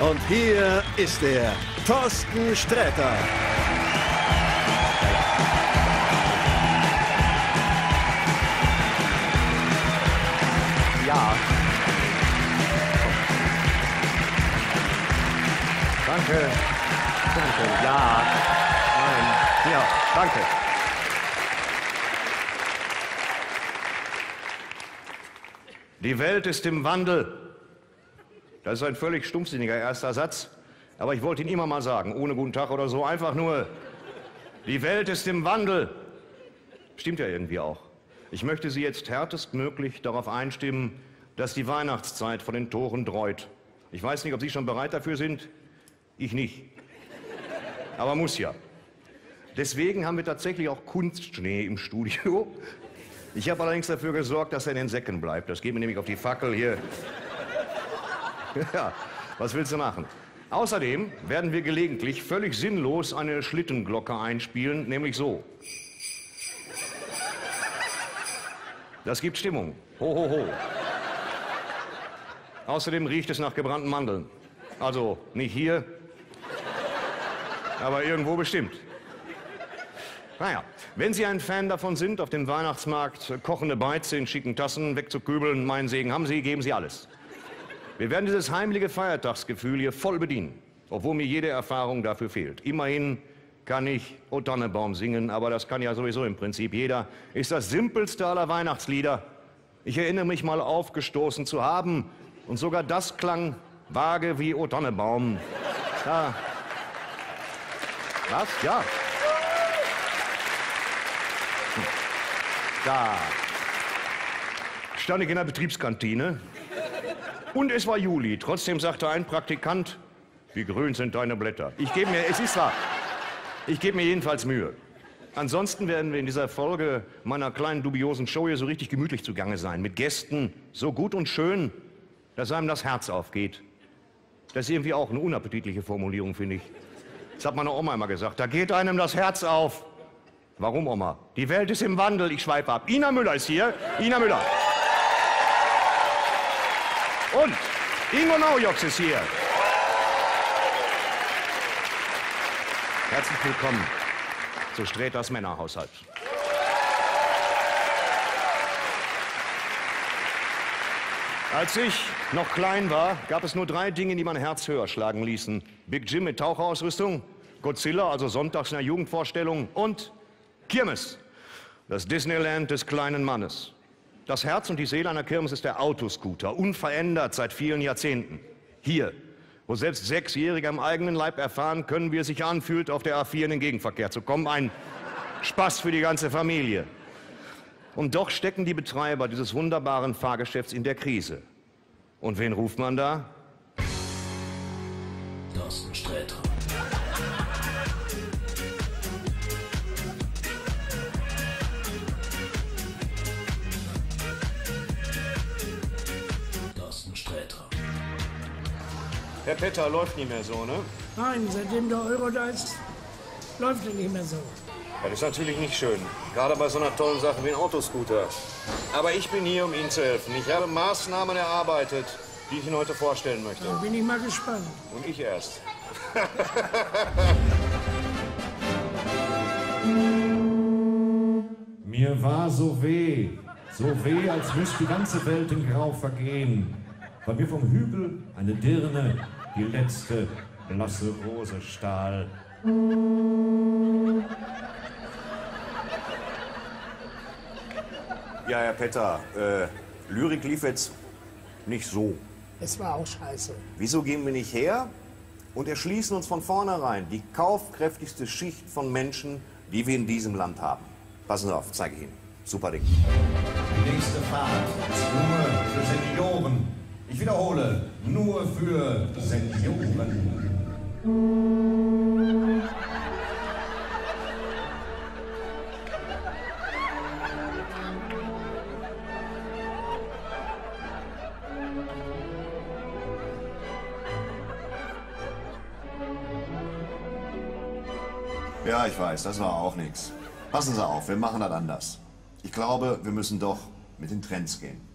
Und hier ist er, Thorsten Sträter. Ja. Danke. Danke. Ja. Nein. Ja, danke. Die Welt ist im Wandel. Das ist ein völlig stumpfsinniger erster Satz, aber ich wollte ihn immer mal sagen, ohne guten Tag oder so, einfach nur, die Welt ist im Wandel. Stimmt ja irgendwie auch. Ich möchte Sie jetzt härtestmöglich darauf einstimmen, dass die Weihnachtszeit vor den Toren dreut. Ich weiß nicht, ob Sie schon bereit dafür sind. Ich nicht. Aber muss ja. Deswegen haben wir tatsächlich auch Kunstschnee im Studio. Ich habe allerdings dafür gesorgt, dass er in den Säcken bleibt. Das geht mir nämlich auf die Fackel hier. Ja, was willst du machen? Außerdem werden wir gelegentlich völlig sinnlos eine Schlittenglocke einspielen, nämlich so. Das gibt Stimmung. Ho, ho, ho. Außerdem riecht es nach gebrannten Mandeln. Also nicht hier, aber irgendwo bestimmt. Naja, wenn Sie ein Fan davon sind, auf dem Weihnachtsmarkt kochende Beize in schicken Tassen wegzukübeln, meinen Segen haben Sie, geben Sie alles. Wir werden dieses heimliche Feiertagsgefühl hier voll bedienen, obwohl mir jede Erfahrung dafür fehlt. Immerhin kann ich O Tannenbaum singen, aber das kann ja sowieso im Prinzip jeder. Ist das simpelste aller Weihnachtslieder. Ich erinnere mich mal aufgestoßen zu haben und sogar das klang vage wie O Tannenbaum. Da. Was? Ja. Da stand ich in der Betriebskantine und es war Juli. Trotzdem sagte ein Praktikant, wie grün sind deine Blätter. Ich gebe mir, es ist wahr, ich gebe mir jedenfalls Mühe. Ansonsten werden wir in dieser Folge meiner kleinen dubiosen Show hier so richtig gemütlich zugange sein. Mit Gästen, so gut und schön, dass einem das Herz aufgeht. Das ist irgendwie auch eine unappetitliche Formulierung, finde ich. Das hat meine Oma immer gesagt. Da geht einem das Herz auf. Warum, Oma? Die Welt ist im Wandel. Ich schweife ab. Ina Müller ist hier. Ina Müller. Und Ingo Naujoks ist hier. Herzlich willkommen zu Sträters Männerhaushalt. Als ich noch klein war, gab es nur drei Dinge, die mein Herz höher schlagen ließen. Big Jim mit Taucherausrüstung, Godzilla, also sonntags in der Jugendvorstellung und Kirmes, das Disneyland des kleinen Mannes. Das Herz und die Seele einer Kirmes ist der Autoscooter, unverändert seit vielen Jahrzehnten. Hier, wo selbst Sechsjährige am eigenen Leib erfahren können, wie es sich anfühlt, auf der A4 in den Gegenverkehr zu kommen. Ein Spaß für die ganze Familie. Und doch stecken die Betreiber dieses wunderbaren Fahrgeschäfts in der Krise. Und wen ruft man da? Thorsten Sträter. Herr Petter läuft nicht mehr so, ne? Nein, seitdem der Euro da ist, läuft er nicht mehr so. Das ist natürlich nicht schön. Gerade bei so einer tollen Sache wie ein Autoscooter. Aber ich bin hier, um Ihnen zu helfen. Ich habe Maßnahmen erarbeitet, die ich Ihnen heute vorstellen möchte. Da bin ich mal gespannt. Und ich erst. Mir war so weh, so weh, als müsste die ganze Welt in Grau vergehen. Weil mir vom Hügel eine Dirne die letzte blasse Rose stahl. Ja, Herr Petter, äh, Lyrik lief jetzt nicht so. Es war auch scheiße. Wieso gehen wir nicht her und erschließen uns von vornherein die kaufkräftigste Schicht von Menschen, die wir in diesem Land haben? Passen Sie auf, zeige ich Ihnen. Super Ding. Die nächste Fahrt ist nur für Senioren. Ich wiederhole, nur für Senioren. Ja, ich weiß, das war auch nichts. Passen Sie auf, wir machen das anders. Ich glaube, wir müssen doch mit den Trends gehen.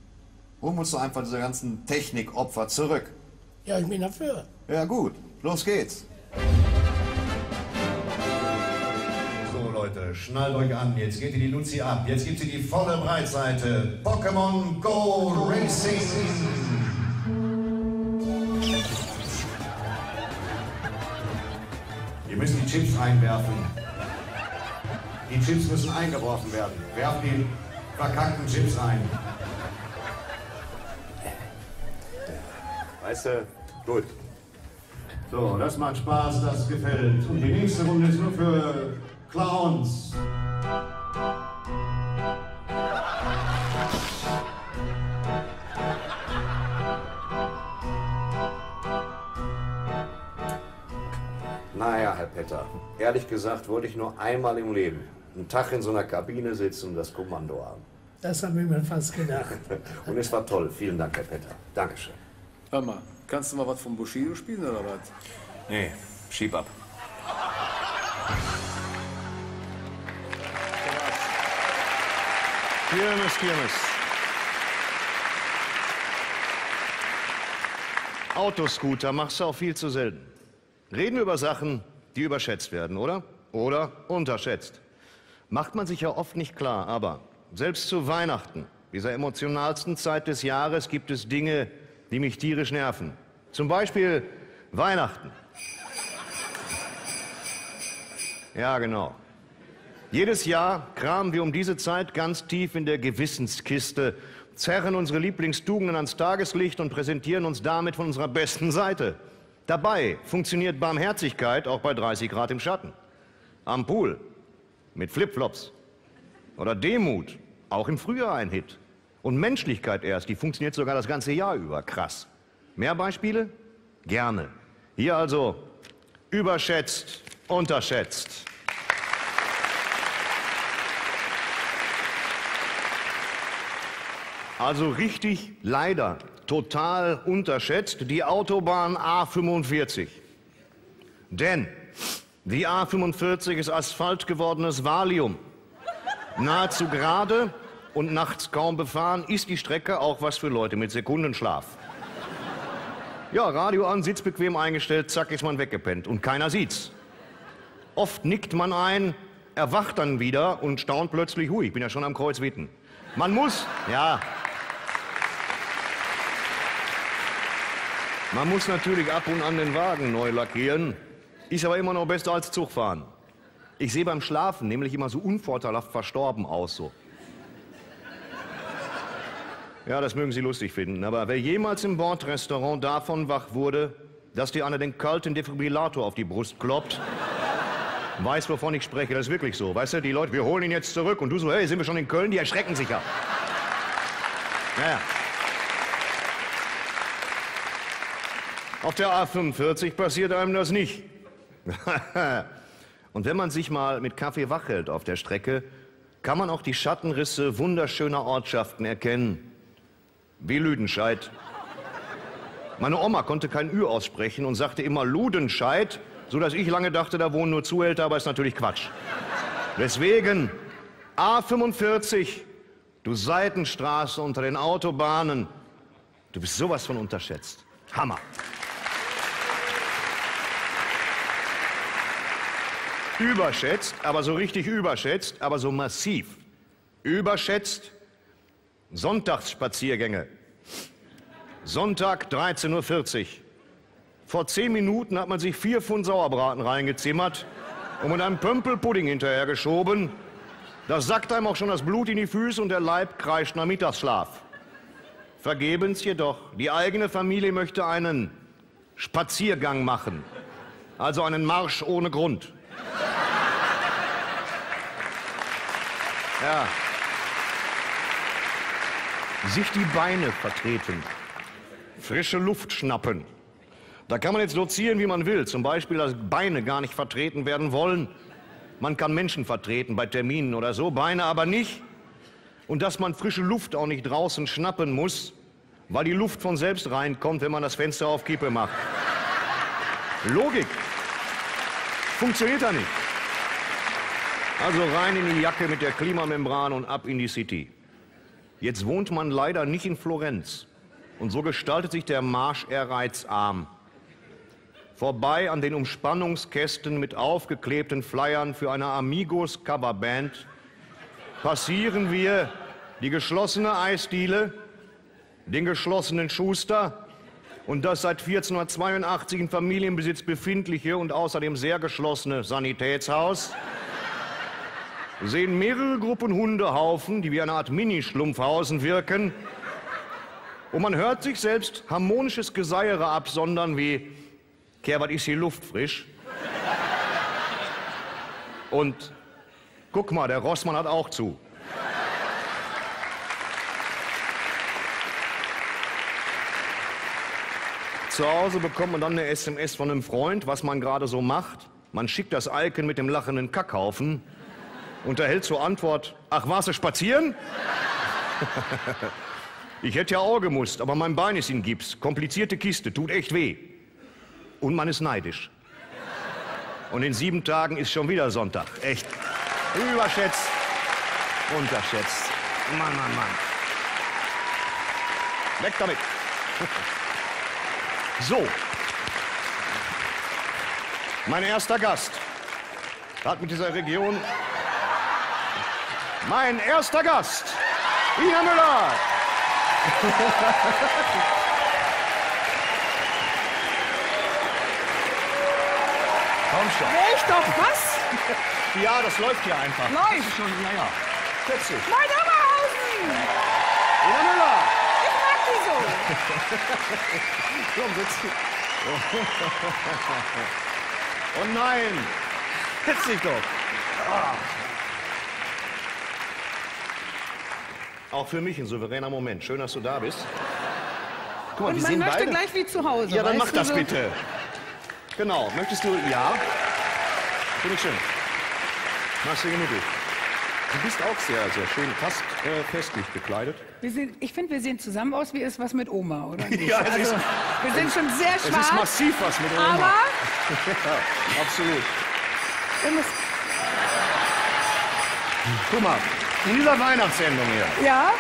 Holen wir uns doch einfach diese ganzen Technikopfer zurück. Ja, ich bin dafür. Ja gut, los geht's. So Leute, schnallt euch an, jetzt geht ihr die Luzi ab, jetzt gibt sie die volle Breitseite. Pokémon Go Racing! Ihr müsst die Chips einwerfen. Die Chips müssen eingeworfen werden. Werft die verkackten Chips ein. Du, gut. So, das macht Spaß, das gefällt. Und die nächste Runde ist nur für Clowns. Naja, Herr Petter, ehrlich gesagt wollte ich nur einmal im Leben einen Tag in so einer Kabine sitzen und das Kommando haben. Das habe ich mir fast gedacht. Und es war toll. Vielen Dank, Herr Petter. Dankeschön. Hör mal, kannst du mal was vom Bushido spielen oder was? Nee, schieb ab. Kirmes, Kirmes. Autoscooter machst du auch viel zu selten. Reden über Sachen, die überschätzt werden, oder? Oder unterschätzt. Macht man sich ja oft nicht klar, aber selbst zu Weihnachten, dieser emotionalsten Zeit des Jahres, gibt es Dinge, die mich tierisch nerven. Zum Beispiel Weihnachten. Ja, genau. Jedes Jahr kramen wir um diese Zeit ganz tief in der Gewissenskiste, zerren unsere Lieblingstugenden ans Tageslicht und präsentieren uns damit von unserer besten Seite. Dabei funktioniert Barmherzigkeit auch bei 30 Grad im Schatten. Am Pool mit Flipflops. Oder Demut, auch im Frühjahr ein Hit. Und Menschlichkeit erst, die funktioniert sogar das ganze Jahr über. Krass. Mehr Beispiele? Gerne. Hier also überschätzt, unterschätzt. Also richtig leider total unterschätzt die Autobahn A45. Denn die A45 ist Asphalt gewordenes Valium. Nahezu gerade und nachts kaum befahren ist die Strecke auch was für Leute mit Sekundenschlaf. Ja, Radio an, Sitz bequem eingestellt, zack ist man weggepennt und keiner sieht's. Oft nickt man ein, erwacht dann wieder und staunt plötzlich, hui, ich bin ja schon am Kreuz Witten. Man muss, ja, Man muss natürlich ab und an den Wagen neu lackieren, ist aber immer noch besser als Zugfahren. Ich sehe beim Schlafen nämlich immer so unvorteilhaft verstorben aus, so. Ja, das mögen Sie lustig finden, aber wer jemals im Bordrestaurant davon wach wurde, dass dir einer den kalten Defibrillator auf die Brust kloppt, weiß, wovon ich spreche. Das ist wirklich so. Weißt du, die Leute, wir holen ihn jetzt zurück und du so, hey, sind wir schon in Köln? Die erschrecken sich ja. Naja. Auf der A45 passiert einem das nicht. Und wenn man sich mal mit Kaffee wach hält auf der Strecke, kann man auch die Schattenrisse wunderschöner Ortschaften erkennen. Wie Lüdenscheid. Meine Oma konnte kein Ü aussprechen und sagte immer Ludenscheid, so dass ich lange dachte, da wohnen nur Zuhälter, aber ist natürlich Quatsch. Deswegen A45, du Seitenstraße unter den Autobahnen, du bist sowas von unterschätzt. Hammer. Überschätzt, aber so richtig überschätzt, aber so massiv. Überschätzt Sonntagsspaziergänge. Sonntag 13.40 Uhr. Vor zehn Minuten hat man sich vier Pfund Sauerbraten reingezimmert und mit einem Pömpelpudding hinterhergeschoben. Da sackt einem auch schon das Blut in die Füße und der Leib kreischt nach Mittagsschlaf. Vergebens jedoch, die eigene Familie möchte einen Spaziergang machen, also einen Marsch ohne Grund. Ja. Sich die Beine vertreten, frische Luft schnappen. Da kann man jetzt dozieren, wie man will. Zum Beispiel, dass Beine gar nicht vertreten werden wollen. Man kann Menschen vertreten bei Terminen oder so, Beine aber nicht. Und dass man frische Luft auch nicht draußen schnappen muss, weil die Luft von selbst reinkommt, wenn man das Fenster auf Kippe macht. Logik. Funktioniert da nicht. Also rein in die Jacke mit der Klimamembran und ab in die City. Jetzt wohnt man leider nicht in Florenz. Und so gestaltet sich der Marsch eher reizarm. Vorbei an den Umspannungskästen mit aufgeklebten Flyern für eine Amigos Coverband passieren wir die geschlossene Eisdiele, den geschlossenen Schuster und das seit 1482 in Familienbesitz befindliche und außerdem sehr geschlossene Sanitätshaus sehen mehrere Gruppen Hundehaufen, die wie eine Art Mini-Schlumpfhausen wirken. Und man hört sich selbst harmonisches Geseiere absondern wie was ist hier luftfrisch? Und guck mal, der Rossmann hat auch zu. Zu Hause bekommt man dann eine SMS von einem Freund, was man gerade so macht. Man schickt das Icon mit dem lachenden Kackhaufen und erhält zur Antwort, ach, warst du spazieren? ich hätte ja auch gemusst, aber mein Bein ist in Gips. Komplizierte Kiste, tut echt weh. Und man ist neidisch. Und in sieben Tagen ist schon wieder Sonntag. Echt. Überschätzt. Unterschätzt. Mann, Mann, Mann. Weg damit. So. Mein erster Gast hat mit dieser Region. Mein erster Gast, Ina Müller. Komm schon. Echt doch, was? Ja, das läuft hier einfach. Läuft. Schon, ja, ja. Setz dich. Mein Oberhausen! Ina Müller. Ich mag die so. Komm, sitz. Oh nein. Setz dich doch. Ah. Auch für mich ein souveräner Moment. Schön, dass du da bist. Guck mal, Und wir man sehen möchte beide. gleich wie zu Hause. Ja, dann weißt mach du, das so. bitte. Genau. Möchtest du? Ja. Finde ich schön. Machst du gemütlich. Du bist auch sehr, sehr schön, fast äh, festlich gekleidet. Wir sehen, ich finde, wir sehen zusammen aus wie ist was mit Oma, oder? nicht? Ja, es also, ist- wir sind schon sehr Es schwarz. ist massiv was mit Oma. aber ja, absolut. wir müssen, Guck mal, in dieser Weihnachtssendung hier. ja.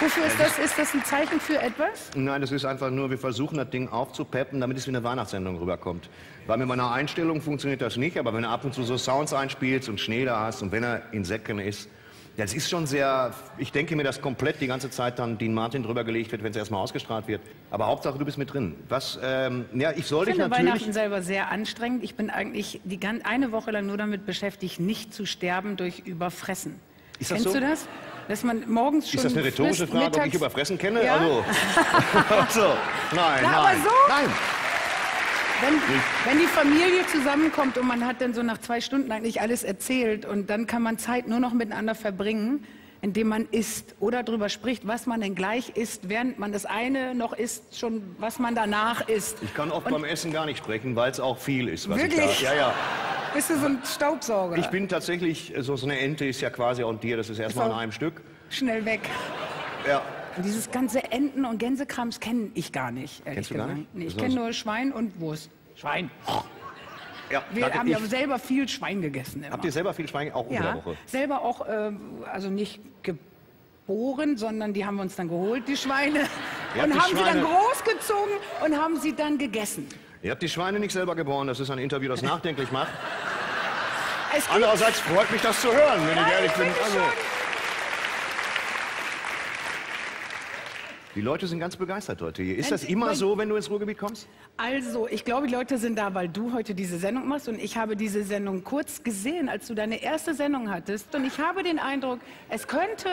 Wofür ist das? Ist das ein Zeichen für etwas? Nein, das ist einfach nur, wir versuchen das Ding aufzupeppen, damit es wie eine Weihnachtssendung rüberkommt. Weil mit meiner Einstellung funktioniert das nicht, aber wenn du ab und zu so Sounds einspielst und Schnee da hast und wenn er in Säcken ist, das ist schon sehr, ich denke mir, dass komplett die ganze Zeit dann Dean Martin drüber gelegt wird, wenn es erstmal ausgestrahlt wird. Aber Hauptsache, du bist mit drin. Was, ähm, ja, ich soll Ich dich finde natürlich... Weihnachten selber sehr anstrengend. Ich bin eigentlich die eine Woche lang nur damit beschäftigt, nicht zu sterben durch Überfressen. Ist das Kennst so? du das? Dass man morgens schon Ist das eine rhetorische Frage, ob ich mittags- überfressen kenne? Ja. Also, so. Nein, Na, nein. aber so? Nein. Wenn, wenn die Familie zusammenkommt und man hat dann so nach zwei Stunden eigentlich alles erzählt und dann kann man Zeit nur noch miteinander verbringen, indem man isst oder darüber spricht, was man denn gleich isst, während man das eine noch isst, schon was man danach isst. Ich kann oft beim Essen gar nicht sprechen, weil es auch viel ist, was Wirklich? ich da... Ja, ja. Bist du so ein Staubsauger? Ich bin tatsächlich, so, so eine Ente ist ja quasi auch ein Tier, das ist erstmal in einem Stück. Schnell weg. Ja. Und dieses ganze Enten- und Gänsekrams kenne ich gar nicht, ehrlich Kennst du gar gesagt. nicht? Nee, ich kenne nur Schwein und Wurst. Schwein. Ja Wir danke. haben ja ich, selber viel Schwein gegessen. Immer. habt ihr selber viel Schwein, auch unter der Ja, Woche? selber auch, äh, also nicht geboren, sondern die haben wir uns dann geholt, die Schweine. Ihr und haben sie dann Schweine- großgezogen und haben sie dann gegessen. Ihr habt die Schweine nicht selber geboren, das ist ein Interview, das nachdenklich macht. Andererseits freut mich das zu hören, wenn ich Nein, ehrlich bin. Also, die Leute sind ganz begeistert heute hier. Ist das immer so, wenn du ins Ruhrgebiet kommst? Also, ich glaube, die Leute sind da, weil du heute diese Sendung machst und ich habe diese Sendung kurz gesehen, als du deine erste Sendung hattest und ich habe den Eindruck, es könnte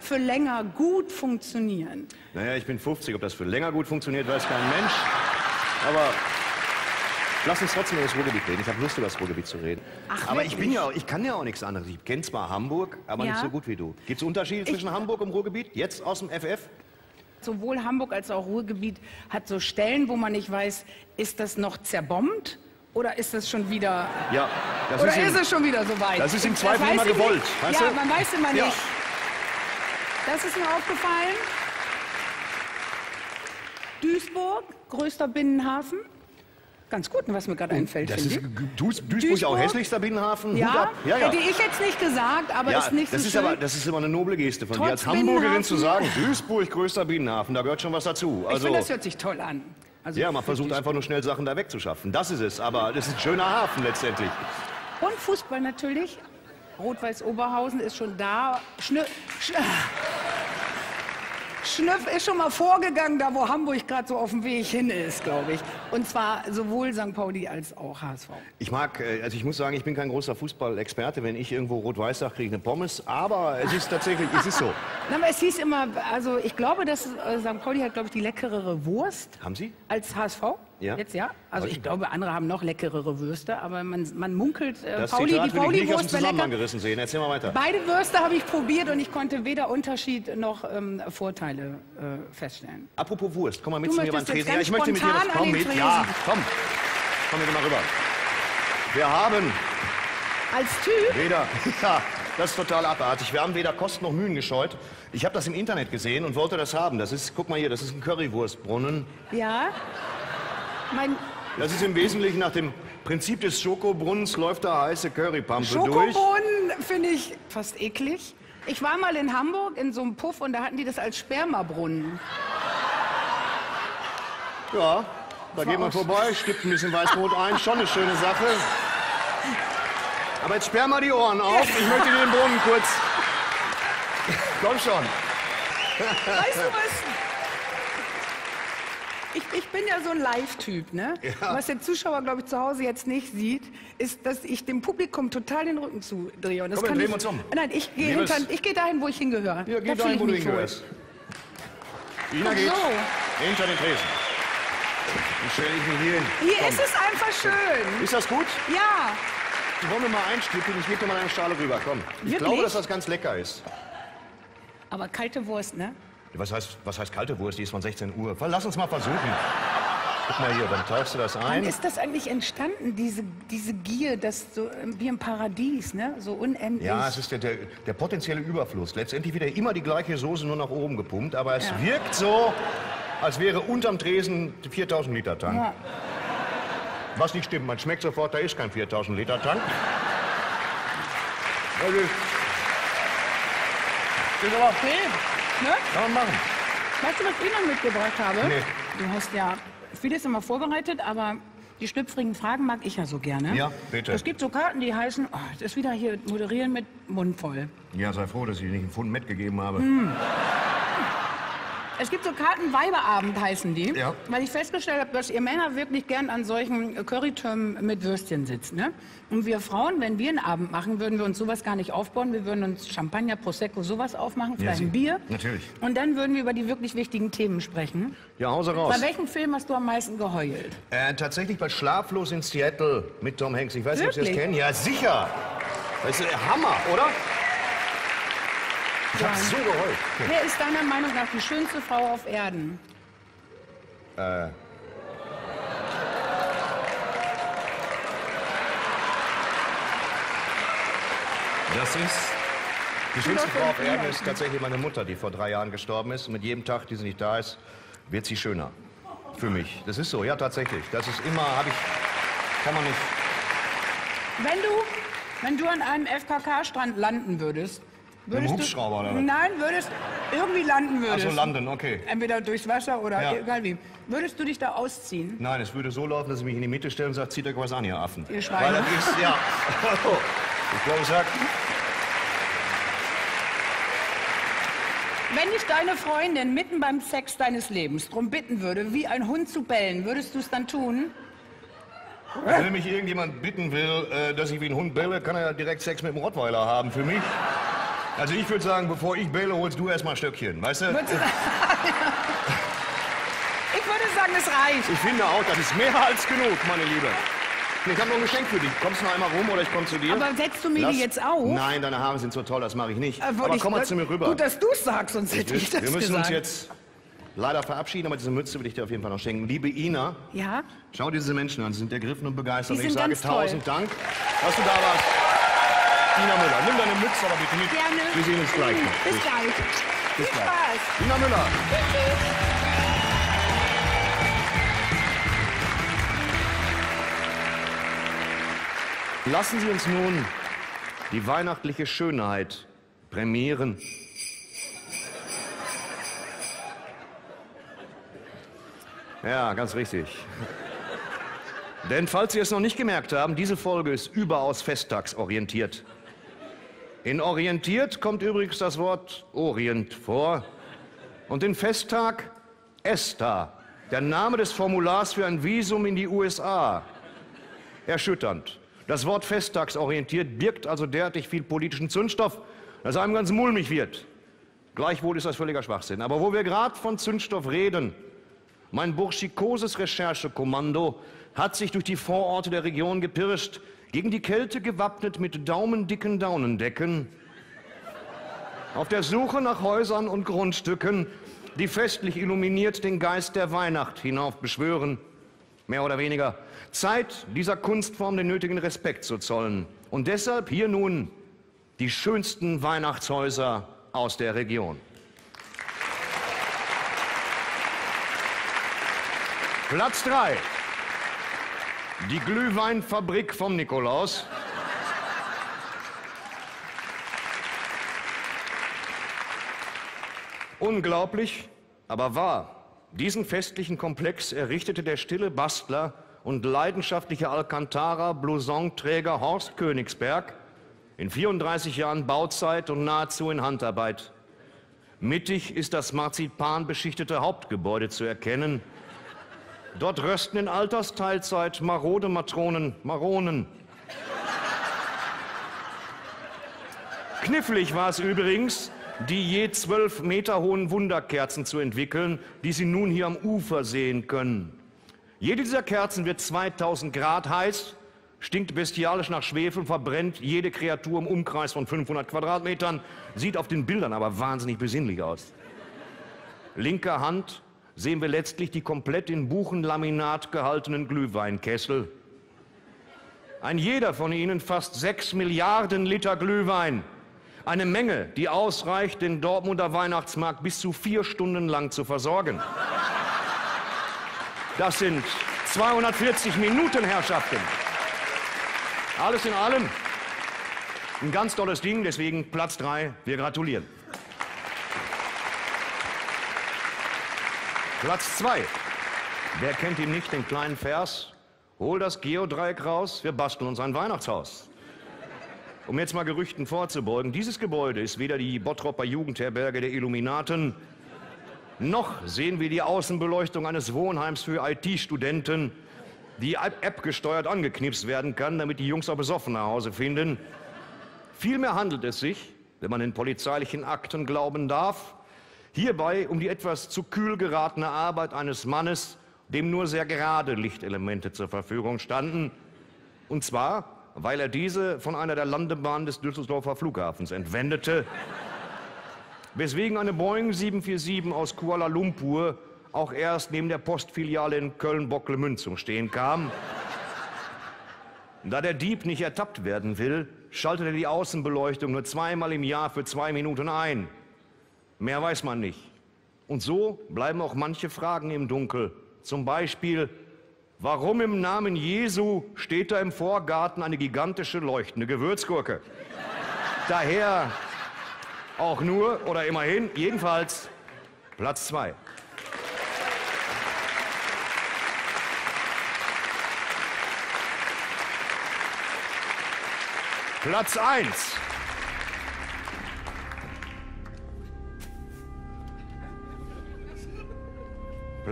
für länger gut funktionieren. Naja, ich bin 50, ob das für länger gut funktioniert, weiß kein Mensch. Aber lass uns trotzdem über das Ruhrgebiet reden. Ich habe Lust, über das Ruhrgebiet zu reden. Ach, aber ich bin ja, ich kann ja auch nichts anderes. Ich kenne zwar Hamburg, aber Ja. nicht so gut wie du. Gibt es Unterschiede zwischen Hamburg und Ruhrgebiet? Jetzt aus dem FF? Sowohl Hamburg als auch Ruhrgebiet hat so Stellen, wo man nicht weiß, ist das noch zerbombt oder ist das schon wieder Ja, das oder ist, ist, es schon wieder so weit? das ist im Zweifel immer nicht. gewollt, weißt ja, du? man weiß immer Ja. nicht. Das ist mir aufgefallen. Duisburg, größter Binnenhafen. Ganz gut, was mir gerade einfällt. Das ist ich. Duisburg, Duisburg? auch hässlichster Binnenhafen? Ja, ja, ja. hätte ich jetzt nicht gesagt, aber Ja, ist nicht das so ist schön. aber das ist immer eine noble Geste von dir Trotz als Hamburgerin zu sagen. Duisburg größter Binnenhafen, da gehört schon was dazu. ich Also finde, das hört sich toll an. Also ja, man versucht einfach nur schnell Sachen da wegzuschaffen. Das ist es, aber das ist ein schöner Hafen letztendlich. Und Fußball natürlich. Rot-Weiß Oberhausen ist schon da. Schnü Sch Schnüff ist schon mal vorgegangen, da wo Hamburg gerade so auf dem Weg hin ist, glaube ich. Und zwar sowohl St. Pauli als auch HSV. Ich mag, äh, also ich muss sagen, ich bin kein großer Fußballexperte. Wenn ich irgendwo rot-weiß sage, kriege ich eine Pommes. Aber es ist tatsächlich, es ist so. Na, aber es hieß immer, also ich glaube, dass äh, St. Pauli hat, glaube ich, die leckerere Wurst Haben Sie? als HSV. Ja. Jetzt ja. Also ich glaube, andere haben noch leckerere Würste, aber man, man munkelt, äh, Das Pauli, Zitat die will ich nicht aus dem gerissen sehen. Erzähl mal weiter. Beide Würste habe ich probiert und ich konnte weder Unterschied noch ähm, Vorteile äh, feststellen. Apropos Wurst, komm mal mit Du zu mir beim Tresen. Ja, ich möchte mit dir was. Komm mit. Ja, komm. Komm mit mal rüber. Wir haben Als Typ, weder, ja, das ist total abartig. Wir haben weder Kosten noch Mühen gescheut. Ich habe das im Internet gesehen und wollte das haben. Das ist, guck mal hier, das ist ein Currywurstbrunnen. ja, mein Das ist im Wesentlichen nach dem Prinzip des Schokobrunnens läuft da heiße Currypampe durch. Schokobrunnen finde ich fast eklig. Ich war mal in Hamburg in so einem Puff und da hatten die das als Spermabrunnen. Ja, da geht man vorbei, stippt ein bisschen Weißbrot ein, schon eine schöne Sache. Aber jetzt sperr mal die Ohren auf, ich möchte dir den Brunnen kurz... Komm schon. Weißt du was? Ich, ich bin ja so ein Live-Typ, ne? Ja. Was der Zuschauer, glaube ich, zu Hause jetzt nicht sieht, ist, dass ich dem Publikum total den Rücken zudrehe. Und das Komm, kann drehen ich, wir uns um. Nein, ich gehe gehe dahin, wo ich hingehöre. Ja, Da geh fühle dahin, wo du hingehörst. Ina geht so. hinter den Tresen. Dann stelle ich mich hier hin. Hier Komm. ist es einfach schön. Ist das gut? Ja. Wollen wir mal einstücken? Ich gebe dir mal eine Schale rüber, komm. Ich Wirklich? glaube, dass das ganz lecker ist. Aber kalte Wurst, ne? Was heißt, was heißt kalte Wurst? Die ist von 16 Uhr. Lass uns mal versuchen. Guck mal hier, dann tauchst du das Wann ein. ist das eigentlich entstanden, diese, diese Gier, das so ähm, wie im Paradies, ne? So unendlich. Ja, es ist der, der, der potenzielle Überfluss. Letztendlich wieder immer die gleiche Soße, nur nach oben gepumpt. Aber es Ja. wirkt so, als wäre unterm Tresen 4000 Liter Tank. Ja. Was nicht stimmt, man schmeckt sofort, da ist kein 4000 Liter Tank. Also, Ist aber okay. Ne? kann man machen. Weißt du, was ich noch mitgebracht habe? Nee. Du hast ja vieles immer vorbereitet, aber die schlüpfrigen Fragen mag ich ja so gerne. Ja, bitte. Es gibt so Karten, die heißen, oh, das ist wieder hier moderieren mit Mund voll. Ja, sei froh, dass ich dir nicht einen Pfund mitgegeben habe. Hm. Es gibt so Karten, Weiberabend heißen die, Ja. weil ich festgestellt habe, dass ihr Männer wirklich gern an solchen Currytürmen mit Würstchen sitzt. Ne? Und wir Frauen, wenn wir einen Abend machen, würden wir uns sowas gar nicht aufbauen. Wir würden uns Champagner, Prosecco, sowas aufmachen, vielleicht Sie- ein Bier. natürlich. Und dann würden wir über die wirklich wichtigen Themen sprechen. Ja, Hause raus. Bei welchem Film hast du am meisten geheult? Äh, tatsächlich bei Schlaflos in Seattle mit Tom Hanks. Ich weiß nicht, ob Sie das kennen. Ja, sicher. Das ist Hammer, oder? Ich hab Ja. so geheult. Wer ist deiner Meinung nach die schönste Frau auf Erden? Das ist. Die schönste Frau auf Erden ist tatsächlich meine Mutter, die vor drei Jahren gestorben ist. Und mit jedem Tag, die sie nicht da ist, wird sie schöner. Für mich. Das ist so, ja, tatsächlich. Das ist immer, habe ich. Kann man nicht. Wenn du, wenn du an einem FKK-Strand landen würdest, würdest Hubschrauber, du, oder was? Nein, würdest irgendwie landen würdest. Also landen, okay. Entweder durchs Wasser oder Ja. egal wie. Würdest du dich da ausziehen? Nein, es würde so laufen, dass ich mich in die Mitte stelle und sage, zieht euch was an, ihr Affen. Ihr Schweine. Weil das ist, ja. ich glaube, ich sag, Wenn dich deine Freundin mitten beim Sex deines Lebens drum bitten würde, wie ein Hund zu bellen, würdest du es dann tun? wenn mich irgendjemand bitten will, äh, dass ich wie ein Hund bälle, kann er direkt Sex mit dem Rottweiler haben für mich. Also ich würde sagen, bevor ich bälle, holst du erst mal ein Stöckchen, weißt du? Ich würde sagen, es reicht. Ich finde auch, das ist mehr als genug, meine Liebe. Ich habe noch ein Geschenk für dich. Kommst du noch einmal rum oder ich komme zu dir? Aber setzt du mir Lass- die jetzt auf? Nein, deine Haare sind so toll, das mache ich nicht. Äh, wollte Aber ich- komm mal zu mir rüber. Gut, dass du es sagst, sonst hätte ich das wir müssen uns gesagt. jetzt leider verabschieden, aber diese Mütze will ich dir auf jeden Fall noch schenken. Liebe Ina, Ja? schau dir diese Menschen an, sie sind ergriffen und begeistert. Die Und ich sind sage ganz toll. tausend Dank, dass du da warst. Ina Müller, nimm deine Mütze aber bitte mit. Gerne. Wir sehen uns gleich noch. Bis gleich. Viel gleich. Spaß. Ina Müller. Lassen Sie uns nun die weihnachtliche Schönheit prämieren. Ja, ganz richtig. Denn falls Sie es noch nicht gemerkt haben, diese Folge ist überaus festtagsorientiert. In orientiert kommt übrigens das Wort Orient vor und in Festtag ESTA, der Name des Formulars für ein Visum in die USA. Erschütternd. Das Wort festtagsorientiert birgt also derartig viel politischen Zündstoff, dass einem ganz mulmig wird. Gleichwohl ist das völliger Schwachsinn. Aber wo wir gerade von Zündstoff reden, mein burschikoses Recherchekommando hat sich durch die Vororte der Region gepirscht, gegen die Kälte gewappnet mit daumendicken Daunendecken, auf der Suche nach Häusern und Grundstücken, die festlich illuminiert den Geist der Weihnacht hinauf beschwören. Mehr oder weniger Zeit, dieser Kunstform den nötigen Respekt zu zollen. Und deshalb hier nun die schönsten Weihnachtshäuser aus der Region. Platz 3. Die Glühweinfabrik vom Nikolaus. Unglaublich, aber wahr. Diesen festlichen Komplex errichtete der stille Bastler und leidenschaftliche Alcantara-Blouson-Träger Horst Königsberg in 34 Jahren Bauzeit und nahezu in Handarbeit. Mittig ist das marzipanbeschichtete Hauptgebäude zu erkennen. Dort rösten in Altersteilzeit marode Matronen Maronen. Knifflig war es übrigens, die je zwölf Meter hohen Wunderkerzen zu entwickeln, die Sie nun hier am Ufer sehen können. Jede dieser Kerzen wird 2000 Grad heiß, stinkt bestialisch nach Schwefel verbrennt jede Kreatur im Umkreis von 500 Quadratmetern, sieht auf den Bildern aber wahnsinnig besinnlich aus. Linker Hand sehen wir letztlich die komplett in Buchenlaminat gehaltenen Glühweinkessel. Ein jeder von ihnen fasst sechs Milliarden Liter Glühwein. Eine Menge, die ausreicht, den Dortmunder Weihnachtsmarkt bis zu vier Stunden lang zu versorgen. Das sind 240 Minuten, Herrschaften. Alles in allem ein ganz tolles Ding, deswegen Platz 3. Wir gratulieren. Platz 2. Wer kennt ihn nicht, den kleinen Vers? Hol das Geodreieck raus, wir basteln uns ein Weihnachtshaus. Um jetzt mal Gerüchten vorzubeugen, dieses Gebäude ist weder die Bottropper Jugendherberge der Illuminaten, noch sehen wir die Außenbeleuchtung eines Wohnheims für IT-Studenten, die App gesteuert angeknipst werden kann, damit die Jungs auch besoffen nach Hause finden. Vielmehr handelt es sich, wenn man den polizeilichen Akten glauben darf, hierbei um die etwas zu kühl geratene Arbeit eines Mannes, dem nur sehr gerade Lichtelemente zur Verfügung standen, und zwar weil er diese von einer der Landebahnen des Düsseldorfer Flughafens entwendete, weswegen eine Boeing 747 aus Kuala Lumpur auch erst neben der Postfiliale in Köln-Bocklemünd zum Stehen kam. Da der Dieb nicht ertappt werden will, schaltet er die Außenbeleuchtung nur zweimal im Jahr für zwei Minuten ein. Mehr weiß man nicht. Und so bleiben auch manche Fragen im Dunkel. Zum Beispiel, Warum im Namen Jesu steht da im Vorgarten eine gigantische leuchtende Gewürzgurke? Daher auch nur oder immerhin, jedenfalls Platz zwei. Platz eins.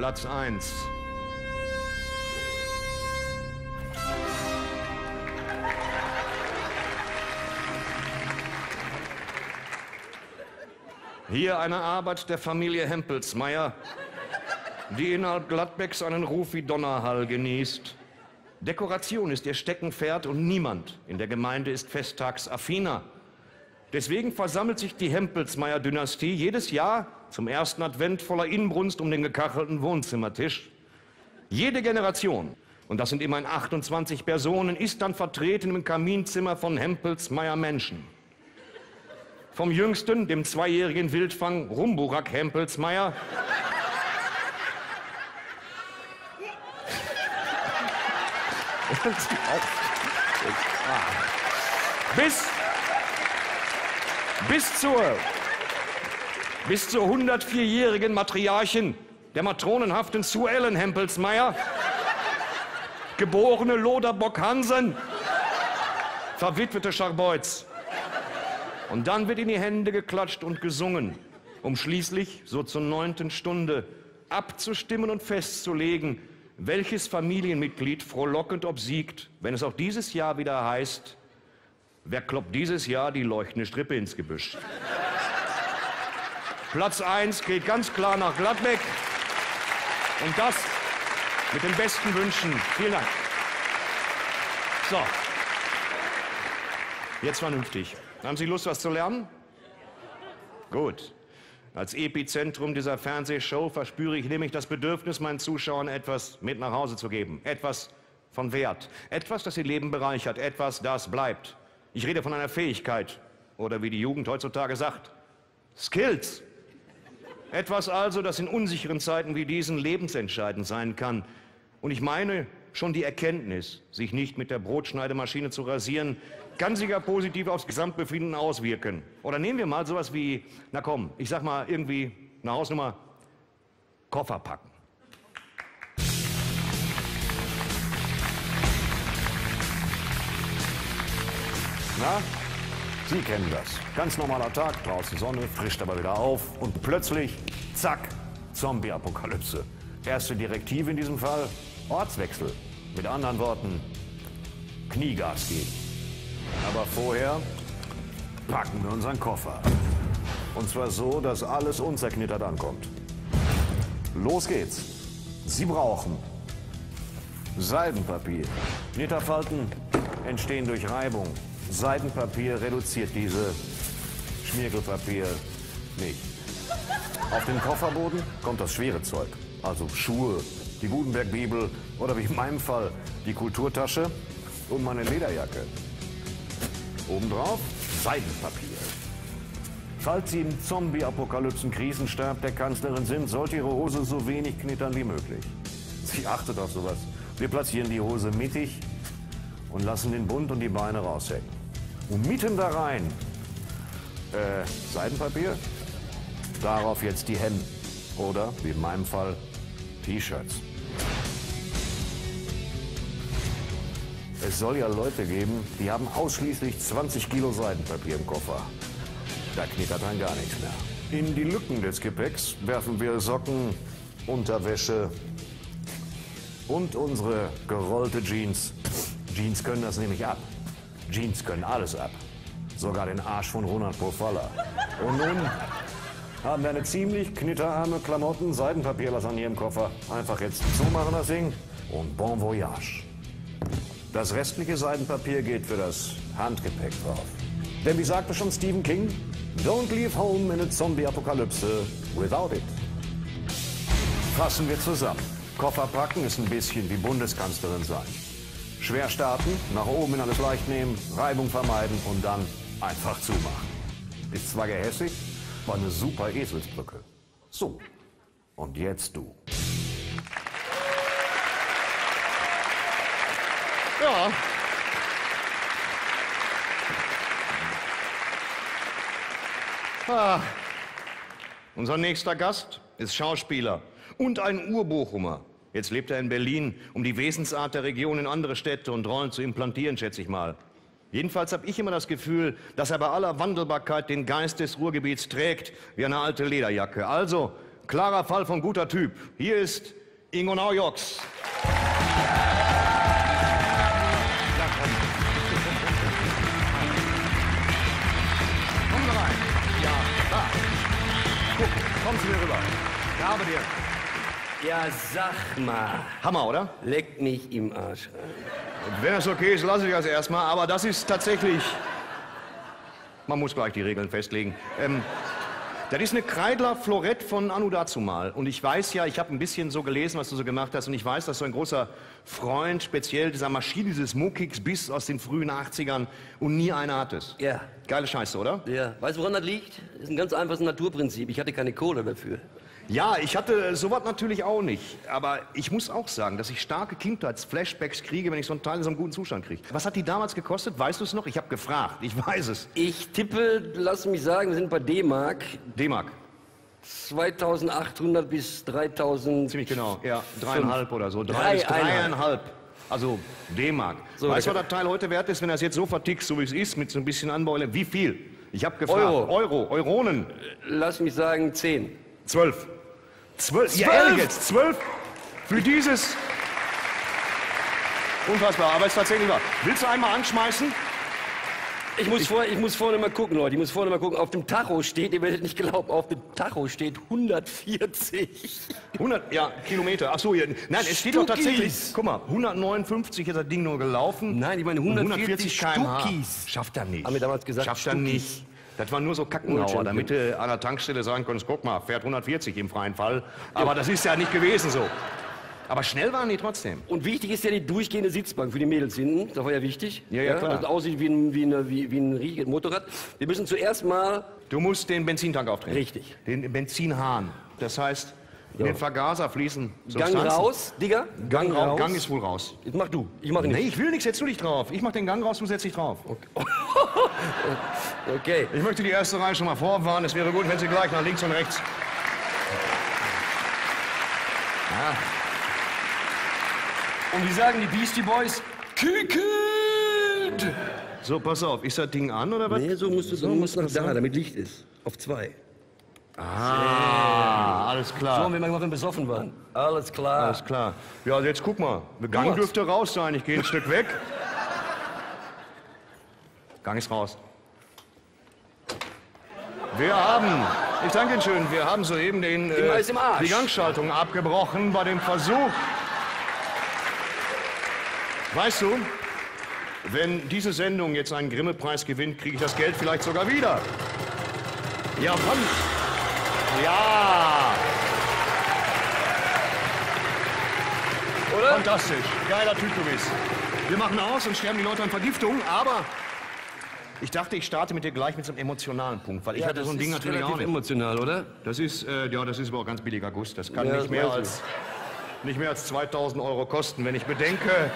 Platz eins. Hier eine Arbeit der Familie Hempelsmeier, die innerhalb Gladbecks einen Ruf wie Donnerhall genießt. Dekoration ist ihr Steckenpferd und niemand in der Gemeinde ist festtagsaffiner. Deswegen versammelt sich die Hempelsmeier-Dynastie jedes Jahr zum ersten Advent voller Inbrunst um den gekachelten Wohnzimmertisch. Jede Generation, und das sind immerhin 28 Personen, ist dann vertreten im Kaminzimmer von Hempelsmeier Menschen. Vom jüngsten, dem zweijährigen Wildfang Rumburak Hempelsmeier. Bis, bis zur, bis zur 104-jährigen Matriarchin der matronenhaften Sue Ellen Hempelsmeier, geborene Loderbock Hansen, verwitwete Scharbeutz. Und dann wird in die Hände geklatscht und gesungen, um schließlich, so zur neunten Stunde, abzustimmen und festzulegen, welches Familienmitglied frohlockend obsiegt, wenn es auch dieses Jahr wieder heißt, wer kloppt dieses Jahr die leuchtende Strippe ins Gebüsch? Platz 1 geht ganz klar nach Gladbeck. Und das mit den besten Wünschen. Vielen Dank. So. Jetzt vernünftig. Haben Sie Lust, was zu lernen? Gut. Als Epizentrum dieser Fernsehshow verspüre ich nämlich das Bedürfnis, meinen Zuschauern etwas mit nach Hause zu geben. Etwas von Wert. Etwas, das ihr Leben bereichert. Etwas, das bleibt. Ich rede von einer Fähigkeit. Oder wie die Jugend heutzutage sagt, Skills. Etwas also, das in unsicheren Zeiten wie diesen lebensentscheidend sein kann. Und ich meine schon die Erkenntnis, sich nicht mit der Brotschneidemaschine zu rasieren, kann sich ja positiv aufs Gesamtbefinden auswirken. Oder nehmen wir mal sowas wie, na komm, ich sag mal irgendwie eine Hausnummer, Koffer packen. Na, Sie kennen das. Ganz normaler Tag, draußen Sonne, frischt aber wieder auf und plötzlich, zack, Zombie-Apokalypse. Erste Direktive in diesem Fall, Ortswechsel. Mit anderen Worten, Kniegas geben. Aber vorher packen wir unseren Koffer. Und zwar so, dass alles unzerknittert ankommt. Los geht's. Sie brauchen Seidenpapier. Knitterfalten entstehen durch Reibung. Seidenpapier reduziert diese. Schmiergelpapier nicht. Auf den Kofferboden kommt das schwere Zeug. Also Schuhe, die Gutenberg-Bibel oder wie in meinem Fall die Kulturtasche und meine Lederjacke. Obendrauf Seidenpapier. Falls Sie im Zombie-Apokalypsen-Krisenstab der Kanzlerin sind, sollte Ihre Hose so wenig knittern wie möglich. Sie achtet auf sowas. Wir platzieren die Hose mittig und lassen den Bund und die Beine raushängen. Und mitten da rein äh, Seidenpapier, darauf jetzt die Hemden. Oder, wie in meinem Fall, T-Shirts. Es soll ja Leute geben, die haben ausschließlich 20 Kilo Seidenpapier im Koffer. Da knittert dann gar nichts mehr. In die Lücken des Gepäcks werfen wir Socken, Unterwäsche und unsere gerollte Jeans. Jeans können das nämlich ab. Jeans können alles ab. Sogar den Arsch von Ronald Pofalla. Und nun haben wir eine ziemlich knitterarme Klamotten, Seidenpapierlasagne im Koffer. Einfach jetzt zumachen das Ding und bon voyage. Das restliche Seidenpapier geht für das Handgepäck drauf. Denn wie sagte schon Stephen King, don't leave home in a Zombie-Apokalypse without it. Fassen wir zusammen. Koffer packen ist ein bisschen wie Bundeskanzlerin sein. Schwer starten, nach oben in alles leicht nehmen, Reibung vermeiden und dann einfach zumachen. Ist zwar gehässig, war eine super Eselsbrücke. So, und jetzt du. Ja. Ah. Unser nächster Gast ist Schauspieler und ein Urbochumer. Jetzt lebt er in Berlin, um die Wesensart der Region in andere Städte und Rollen zu implantieren, schätze ich mal. Jedenfalls habe ich immer das Gefühl, dass er bei aller Wandelbarkeit den Geist des Ruhrgebiets trägt, wie eine alte Lederjacke. Also, klarer Fall von guter Typ. Hier ist Ingo Naujoks. Kommen Sie rein. Ja, da. Guck, kommen Sie mir rüber. Ich habe dir. Ja, sag mal. Hammer, oder? Leck mich im Arsch. Wenn das okay ist, lasse ich das erstmal. Aber das ist tatsächlich. Man muss gleich die Regeln festlegen. Ähm, das ist eine Kreidler Florett von Anu dazumal. Und ich weiß ja, ich habe ein bisschen so gelesen, was du so gemacht hast. Und ich weiß, dass du ein großer Freund speziell dieser Maschine, dieses Mokix bist aus den frühen 80ern und nie eine hattest. Ja. Geile Scheiße, oder? Ja. Weißt du, woran das liegt? Das ist ein ganz einfaches Naturprinzip. Ich hatte keine Kohle dafür. Ja, ich hatte sowas natürlich auch nicht. Aber ich muss auch sagen, dass ich starke Kindheitsflashbacks kriege, wenn ich so ein Teil in so einem guten Zustand kriege. Was hat die damals gekostet? Weißt du es noch? Ich habe gefragt. Ich weiß es. Ich tippe, lass mich sagen, wir sind bei D-Mark. D-Mark. 2800 bis 3000. Ziemlich genau. Ja, dreieinhalb oder so. Drei Drei, bis dreieinhalb. Also D-Mark. So, weißt du, was das Teil heute wert ist, wenn er es jetzt so vertickst, so wie es ist, mit so ein bisschen Anbauele? Wie viel? Ich habe gefragt. Euro. Euro. Euronen. Lass mich sagen 10. Zwölf. Zwölf? Ja, Zwölf? ehrlich jetzt. Zwölf? Für dieses... Unfassbar, aber es ist tatsächlich wahr. Willst du einmal anschmeißen? Ich muss, vor, ich muss vorne mal gucken, Leute. Ich muss vorne mal gucken. Auf dem Tacho steht, ihr werdet nicht glauben, auf dem Tacho steht 140. 100 ja, Kilometer. Ach so, ja. nein, es steht doch tatsächlich. Guck mal, 159 ist das Ding nur gelaufen. Nein, ich meine Und 140 km/h. Schafft er nicht. Haben wir damals gesagt, Schafft er nicht. Das war nur so Kackenhauer, damit du an der Tankstelle sagen konntest, guck mal, fährt 140 im freien Fall. Aber das ist ja nicht gewesen so. Aber schnell waren die trotzdem. Und wichtig ist ja die durchgehende Sitzbank für die Mädels hinten. Das war ja wichtig. Ja, ja, klar. Das aussieht wie ein, wie, eine, wie, wie ein riesiges Motorrad. Wir müssen zuerst mal Du musst den Benzintank aufdrehen. Richtig. Den Benzinhahn. Das heißt, in den Vergaser fließen Gang raus, Digga. Gang, raus. Gang ist wohl raus. Jetzt mach du. Ich mach nicht. Nee, ich will nichts, setz du dich drauf. Ich mach den Gang raus, du setzt dich drauf. Okay. Ich möchte die erste Reihe schon mal vorwarnen. Es wäre gut, wenn Sie gleich nach links und rechts. Und wie sagen die Beastie Boys? Küket! So, pass auf. Ist das Ding an oder was? Nee, so musst du, so musst nach da, damit Licht ist. Auf zwei. Ah, alles So klar. haben wir mal gemacht, besoffen waren. Alles klar. Alles klar. Ja, also jetzt guck mal. Der Gang dürfte raus sein. Ich gehe ein Stück weg. Gang ist raus. Wir haben, ich danke Ihnen schön, wir haben soeben den, Arsch. die Gangschaltung abgebrochen bei dem Versuch. Weißt du, wenn diese Sendung jetzt einen Grimme-Preis gewinnt, kriege ich das Geld vielleicht sogar wieder. Ja, wann? Ja! Oder? Fantastisch. Geiler Typ du bist. Wir machen aus und sterben die Leute an Vergiftung, aber ich dachte, ich starte mit dir gleich mit so einem emotionalen Punkt, weil ich hatte so ein Ding natürlich auch nicht. emotional, oder? Das ist, äh, ja, das ist aber auch ganz billiger Guss. Das kann Ja, nicht, das mehr als, nicht mehr als 2000 Euro kosten, wenn ich bedenke.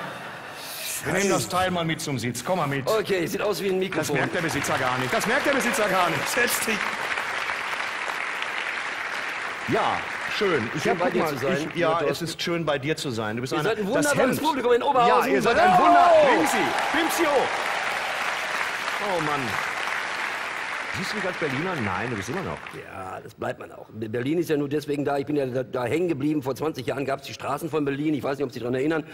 Wir nehmen das Teil mal mit zum Sitz. Komm mal mit. Okay, sieht aus wie ein Das Mikrofon. merkt der Besitzer gar nicht. Das merkt der Besitzer gar nicht. Setz dich. Ja, schön. Ich Schön bei dir mal, zu sein. Ich, ja, Ja, es ist schön bei dir zu sein. Du bist Ihr einer, seid ein wunderbares. Publikum in Ja, Oberhausen. ihr seid ein Bravo! Wunder. Bimsi, hoch. Oh Mann. Siehst du mich als Berliner? Nein, du bist immer noch. Ja, das bleibt man auch. Berlin ist ja nur deswegen da. Ich bin ja da, da hängen geblieben. Vor 20 Jahren gab es die Straßen von Berlin. Ich weiß nicht, ob Sie sich daran erinnern.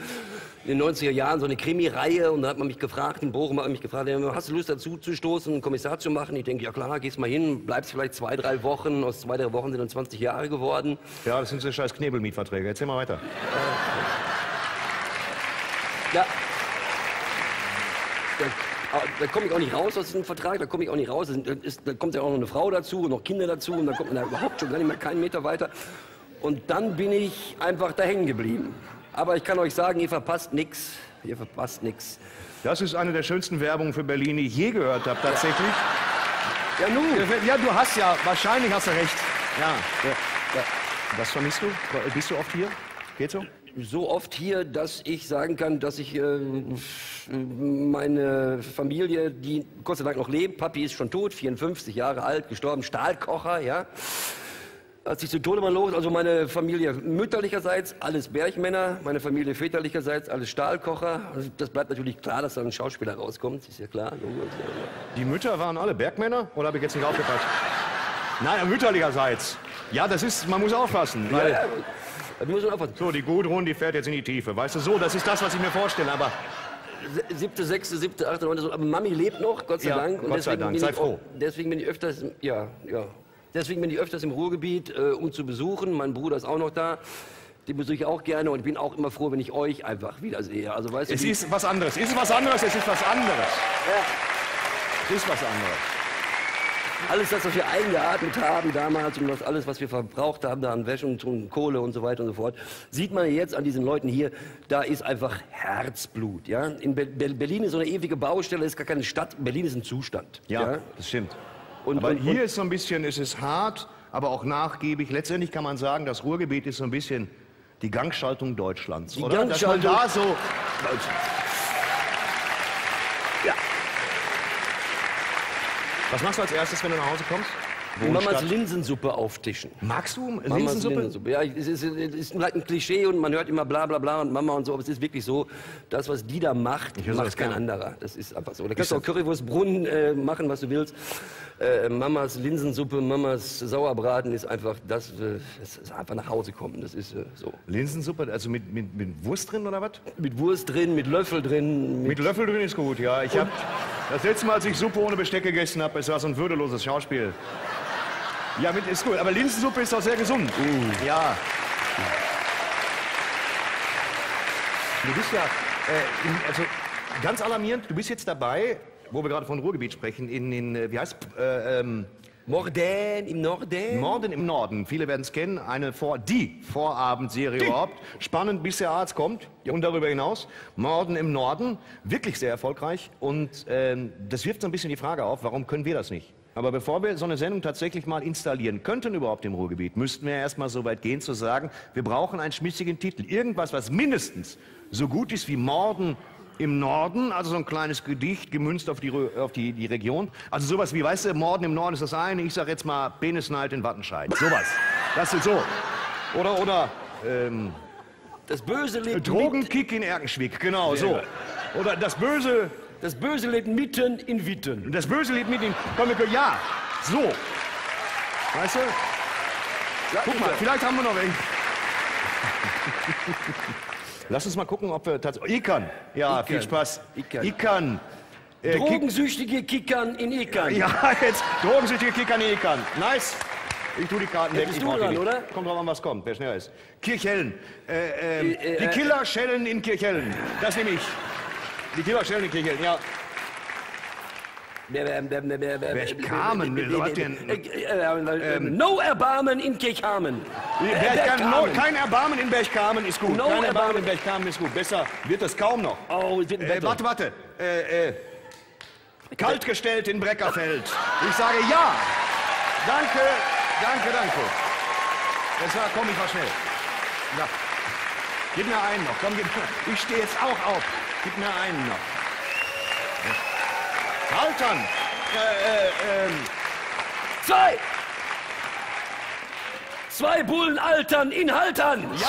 In den 90er Jahren so eine Krimi-Reihe. Und da hat man mich gefragt, in Bochum hat man mich gefragt, ja, hast du Lust dazu zu stoßen, einen Kommissar zu machen? Ich denke, ja klar, gehst mal hin, bleibst vielleicht zwei, drei Wochen. Aus zwei, drei Wochen sind dann 20 Jahre geworden. Ja, das sind so scheiß Knebelmietverträge. Erzähl mal weiter. Ja. Da, ah, da komme ich auch nicht raus aus diesem Vertrag, da komme ich auch nicht raus. Da da ist- Da kommt ja auch noch eine Frau dazu und noch Kinder dazu und dann kommt man da überhaupt schon gar nicht mehr keinen Meter weiter. Und dann bin ich einfach da hängen geblieben. Aber ich kann euch sagen, ihr verpasst nichts. Ihr verpasst nichts. Das ist eine der schönsten Werbungen für Berlin, die ich je gehört habe, tatsächlich. Ja, nun. Ja, du hast ja, wahrscheinlich hast du recht. Ja. Ja, ja. Was vermisst du? Bist du oft hier? Geht so? so oft hier, dass ich sagen kann, dass ich äh, meine Familie, die Gott sei Dank noch lebt, Papi ist schon tot, 54 Jahre alt, gestorben, Stahlkocher, ja. Als ich zu Tode war los, also meine Familie mütterlicherseits, alles Bergmänner, meine Familie väterlicherseits, alles Stahlkocher. Also das bleibt natürlich klar, dass da ein Schauspieler rauskommt, ist ja klar. Die Mütter waren alle Bergmänner? Oder habe ich jetzt nicht aufgepasst? Nein, mütterlicherseits. Ja, das ist, man muss aufpassen. Ja, ja, da muss man aufpassen. So, die Gudrun, die fährt jetzt in die Tiefe. Weißt du, so, das ist das, was ich mir vorstelle. Aber Siebte, sechste, siebte, achte, neunte, so. aber Mami lebt noch, Gott sei Ja, Dank. Gott sei Dank, sei froh. Deswegen bin ich öfters, ja, ja. Deswegen bin ich öfters im Ruhrgebiet, äh, um zu besuchen. Mein Bruder ist auch noch da. Den besuche ich auch gerne und ich bin auch immer froh, wenn ich euch einfach wiedersehe. Also weißt es du, ist was anderes. Ist es was anderes? Es ist was anderes. Es ist was anderes. alles das, was wir eingeatmet haben damals und was alles, was wir verbraucht haben, da an Wäsche und, Kohle und so weiter und so fort, sieht man jetzt an diesen Leuten hier, da ist einfach Herzblut. Ja? In Be Be Berlin ist so eine ewige Baustelle, ist gar keine Stadt. Berlin ist ein Zustand. Ja, das stimmt. Und, Aber und, hier und, ist so ein bisschen, es ist hart, aber auch nachgiebig. Letztendlich kann man sagen, das Ruhrgebiet ist so ein bisschen die Gangschaltung Deutschlands, Die oder? Dass man Gangschaltung- da so... Ja. Was machst du als erstes, wenn du nach Hause kommst? Mamas Wohnstadt. Linsensuppe auftischen. Magst du Mamas Linsensuppe? Linsensuppe. Ja, es ist, es ist ein Klischee und man hört immer bla bla bla und Mama und so, aber es ist wirklich so, das, was die da macht, macht kein gerne. anderer. Das ist einfach so. Da kannst du auch Currywurstbrunnen äh, machen, was du willst. Äh, Mamas Linsensuppe, Mamas Sauerbraten ist einfach das, äh, das ist einfach nach Hause kommen. Das ist äh, so. Linsensuppe, also mit, mit, mit Wurst drin oder was? Mit Wurst drin, mit Löffel drin. Mit Löffel drin ist gut, ja. Ich habe das letzte Mal, als ich Suppe ohne Besteck gegessen habe, es war so ein würdeloses Schauspiel. Ja, mit, ist gut. Aber Linsensuppe ist auch sehr gesund. Ja. Du bist ja, äh, also ganz alarmierend, du bist jetzt dabei, wo wir gerade von Ruhrgebiet sprechen, in, in äh, wie heißt äh, ähm, Morden im Norden. Morden im Norden. Viele werden es kennen, eine Vor die Vorabendserie überhaupt. Spannend, bis der Arzt kommt und darüber hinaus. Morden im Norden, wirklich sehr erfolgreich. Und ähm, das wirft so ein bisschen die Frage auf, warum können wir das nicht? Aber bevor wir so eine Sendung tatsächlich mal installieren könnten überhaupt im Ruhrgebiet, müssten wir erst mal so weit gehen zu sagen, wir brauchen einen schmissigen Titel. Irgendwas, was mindestens so gut ist wie Morden im Norden, also so ein kleines Gedicht, gemünzt auf die, auf die, die Region. Also sowas wie, weißt du, Morden im Norden ist das eine, ich sag jetzt mal Penisneid in Wattenscheid. Sowas. Das ist so. Oder, oder, ähm, Das Böse lebt mit, Drogenkick in Erkenschwick, genau, so. Oder das Böse, das Böse lebt mitten in Witten. das Böse liegt mit ihm. Komm, wir ja, so. Weißt du? Guck mal, vielleicht haben wir noch welche. Lass uns mal gucken, ob wir tatsächlich. Ikan. Ja, Ikan. viel Spaß. Ikan. Ikan. Äh, Drogensüchtige Kickern in Ekern. Ja, jetzt drogensüchtige Kicker nee, kann. Nice. Ich tu die Karten weg. ich du dran, oder? Kommt drauf an, was kommt, wer schneller ist. Kirchhellen. Äh, ähm, Äh, äh, die Killer schellen in Kirchhellen. Das nehme ich. Die in Kirchhellen, ja. Berchtesgaden, wer hat denn- Ähm, No Erbarmen in Kirchhamen. No, kein Erbarmen in Berchtesgaden ist gut. No kein Erbarmen Erbarmen. in Berchtesgaden ist gut. Besser wird es kaum noch. Oh, es wird ein Äh, warte, warte. Äh, äh, kaltgestellt in Breckerfeld. Ich sage ja. Danke, danke, danke. Das war, komm, ich war schnell. Ja. Gib mir einen noch. Komm, gib mir. Ich stehe jetzt auch auf. Gib mir einen noch. Haltern. Äh, äh, ähm, Zwei! Zwei Bullen altern in Haltern! ja,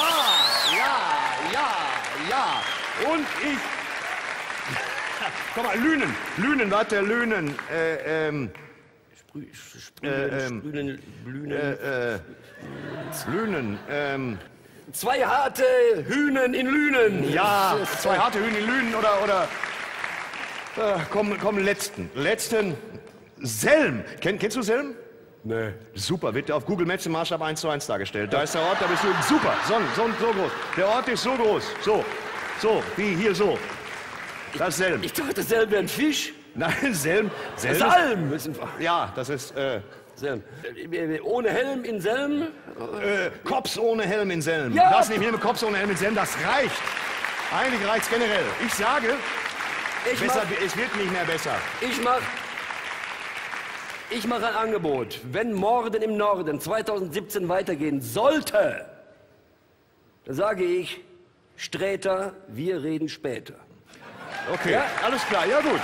ja, ja, ja. Und ich. Komm mal, Lünen. Lünen, warte, Lünen. Äh, ähm, Sprühen, sprühen, blühen. äh, Lünen. Ähm, Zwei harte Hühnen in Lünen! Ja, zwei harte Hühner in Lünen oder, oder äh, komm, komm, letzten. Letzten, Selm. Kenn, kennst du Selm? Nee. Super, wird auf Google Maps im Maßstab 1 zu 1 dargestellt. Da ist der Ort, da bist du super, so, so, so groß. Der Ort ist so groß, so, so, wie hier so. Das Selm. Ich dachte, dasselbe wäre ein Fisch. Nein, Selm, Selm Salm! ist ja, das ist äh, Selm. Äh, Ohne Helm in Selm? äh, Cops ohne Helm in Selm. Ja. Das nehmen wir mit Cops ohne Helm in Selm, das reicht. Eigentlich reicht's generell. Ich sage, Ich besser, mach, es wird nicht mehr besser. ich mach, ich mache ein Angebot. Wenn Morden im Norden 2017 weitergehen sollte, dann sage ich, Sträter, wir reden später. Okay, Ja? alles klar, ja gut.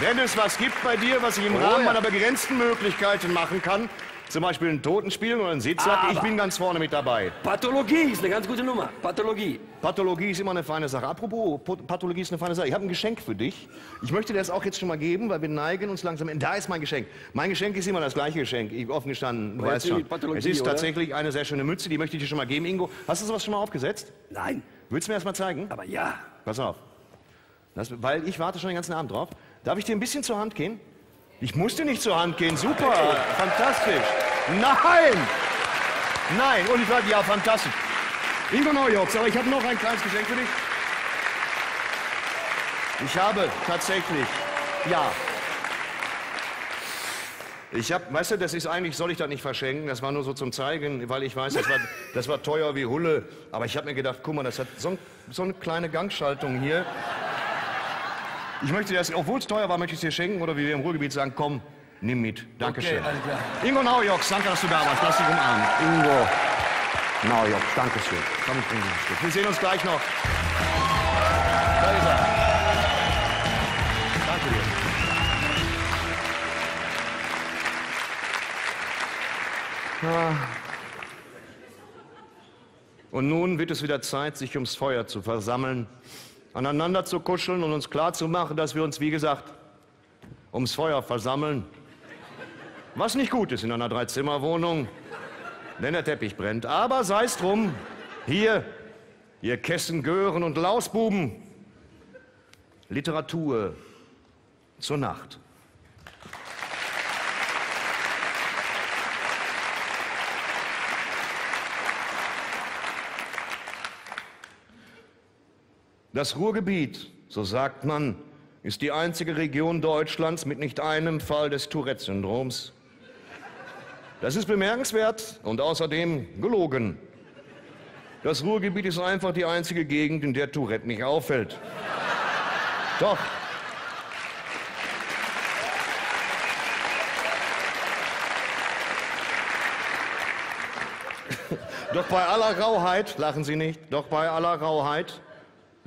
Wenn es was gibt bei dir, was ich im Rahmen ja. meiner begrenzten Möglichkeiten machen kann, zum Beispiel einen Totenspielen oder einen Sitzsack, ich bin ganz vorne mit dabei. Pathologie ist eine ganz gute Nummer. Pathologie. Pathologie ist immer eine feine Sache. Apropos, Po- Pathologie ist eine feine Sache. Ich habe ein Geschenk für dich. Ich möchte dir das auch jetzt schon mal geben, weil wir neigen uns langsam. Da ist mein Geschenk. Mein Geschenk ist immer das gleiche Geschenk. Ich, offen gestanden, du weißt schon. Pathologie, Es ist oder? tatsächlich eine sehr schöne Mütze, die möchte ich dir schon mal geben, Ingo. Hast du sowas schon mal aufgesetzt? Nein, Willst du mir das mal zeigen? aber ja. Pass auf. Das, weil ich warte schon den ganzen Abend drauf. Darf ich dir ein bisschen zur Hand gehen? Ich musste nicht zur Hand gehen. Super. Fantastisch. Nein. Nein. Und ich sage, ja, fantastisch. Ingo Neujoks, aber ich habe noch ein kleines Geschenk für dich. Ich habe tatsächlich, ja. Ich habe, weißt du, das ist eigentlich, soll ich das nicht verschenken, das war nur so zum Zeigen, weil ich weiß, das war, das war teuer wie Hulle. Aber ich habe mir gedacht, guck mal, das hat so, so eine kleine Gangschaltung hier. Ich möchte das, obwohl es teuer war, möchte ich es dir schenken oder wie wir im Ruhrgebiet sagen, komm, nimm mit. Dankeschön. alles klar. Ingo Naujoks, danke, dass du da warst. Lass dich umarmen. Ingo Naujoks, Dankeschön. Komm, ich bring dich ein Stück. Wir sehen uns gleich noch. Da ist er. Danke dir. Ah. Und nun wird es wieder Zeit, sich ums Feuer zu versammeln, aneinander zu kuscheln und uns klarzumachen, dass wir uns, wie gesagt, ums Feuer versammeln. Was nicht gut ist in einer Dreizimmerwohnung, denn der Teppich brennt. Aber sei es drum, hier, ihr Kessen, Gören und Lausbuben, Literatur zur Nacht. Das Ruhrgebiet, so sagt man, ist die einzige Region Deutschlands mit nicht einem Fall des Tourette-Syndroms. Das ist bemerkenswert und außerdem gelogen. Das Ruhrgebiet ist einfach die einzige Gegend, in der Tourette nicht auffällt. Doch. Doch bei aller Rauheit, lachen Sie nicht, doch bei aller Rauheit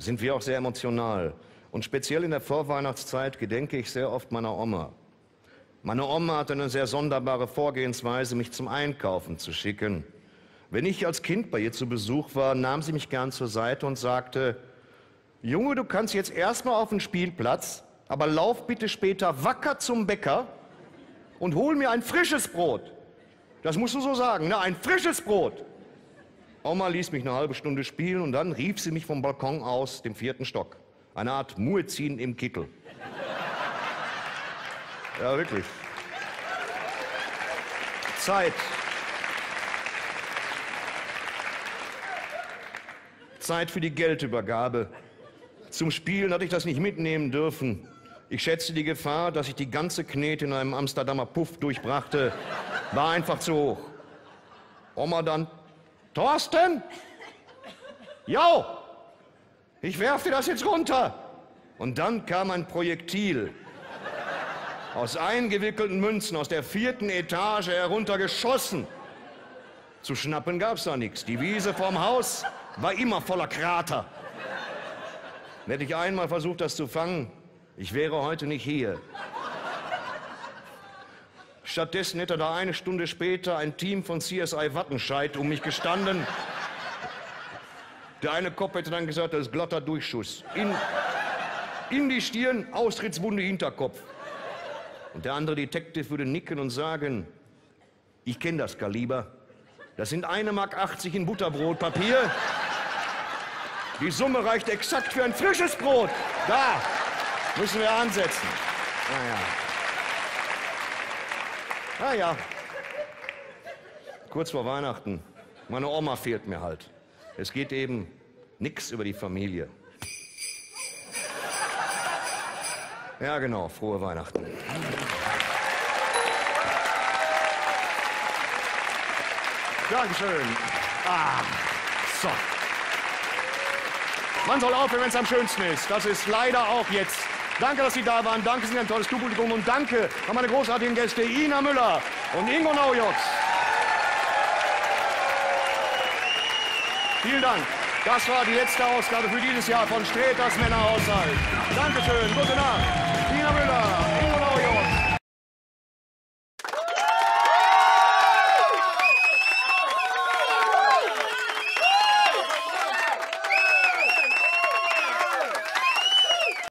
sind wir auch sehr emotional. Und speziell in der Vorweihnachtszeit gedenke ich sehr oft meiner Oma. Meine Oma hatte eine sehr sonderbare Vorgehensweise, mich zum Einkaufen zu schicken. Wenn ich als Kind bei ihr zu Besuch war, nahm sie mich gern zur Seite und sagte, Junge, du kannst jetzt erstmal auf den Spielplatz, aber lauf bitte später wacker zum Bäcker und hol mir ein frisches Brot. Das musst du so sagen, ne? ein frisches Brot. Oma ließ mich eine halbe Stunde spielen und dann rief sie mich vom Balkon aus, dem vierten Stock. Eine Art Muezzin im Kittel. Ja, wirklich. Zeit. Zeit für die Geldübergabe. Zum Spielen hatte ich das nicht mitnehmen dürfen. Ich schätze die Gefahr, dass ich die ganze Knete in einem Amsterdamer Puff durchbrachte, war einfach zu hoch. Oma dann, Thorsten? Jo, ich werf dir das jetzt runter. Und dann kam ein Projektil aus eingewickelten Münzen aus der vierten Etage heruntergeschossen. Zu schnappen gab's da nichts. Die Wiese vorm Haus war immer voller Krater. Hätte ich einmal versucht, das zu fangen, ich wäre heute nicht hier. Stattdessen hätte da eine Stunde später ein Team von CSI Wattenscheid um mich gestanden. Der eine Kopf hätte dann gesagt, das ist glatter Durchschuss. In, in die Stirn, Austrittswunde, Hinterkopf. Und der andere Detective würde nicken und sagen, ich kenne das Kaliber. Das sind 1,80 Mark in Butterbrotpapier. Die Summe reicht exakt für ein frisches Brot. Da müssen wir ansetzen. Naja. Naja. Kurz vor Weihnachten. Meine Oma fehlt mir halt. Es geht eben nichts über die Familie. Ja, genau. Frohe Weihnachten. Dankeschön. Ah, so. Man soll aufhören, wenn es am schönsten ist. Das ist leider auch jetzt. Danke, dass Sie da waren. Danke, Sie sind ein tolles Publikum. Und danke an meine großartigen Gäste Ina Müller und Ingo Naujoks. Vielen Dank. Das war die letzte Ausgabe für dieses Jahr von Sträters Männerhaushalt. Dankeschön. Gute Nacht.